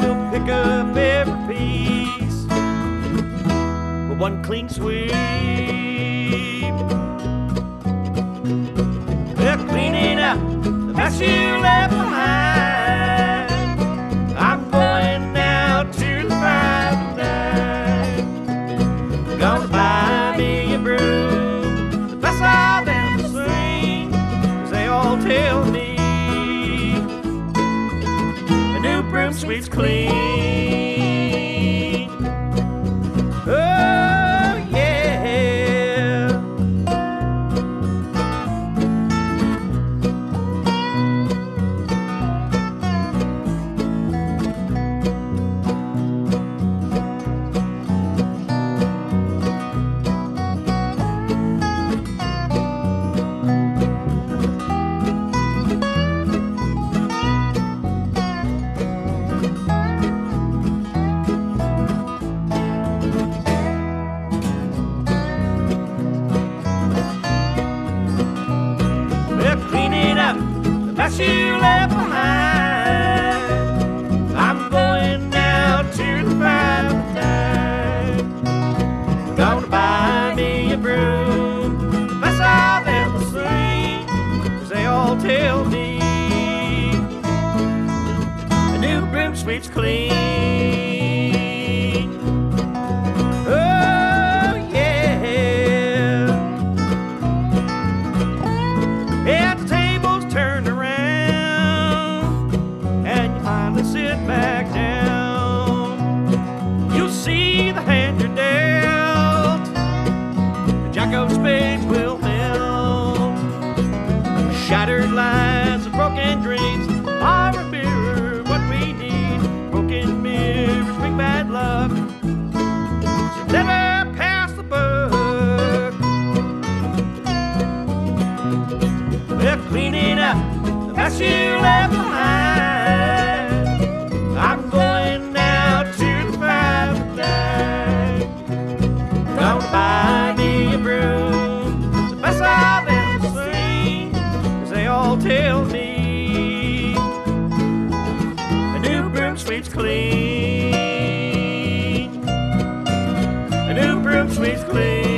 pick up every piece with one clean sweep. They're cleaning up the mess you left sweeps clean. You left behind. I'm going now to the five tonight. Gonna buy me a broom, the best I've ever seen. 'Cause they all tell me a new broom sweeps clean. Sit back down. You'll see the hand you're dealt. The jack of spades will melt. Shattered lives and broken dreams are a mirror what we need. Broken mirrors bring bad luck. So never pass the buck. They're cleaning up the mess you left sweeps clean. A new broom sweeps clean.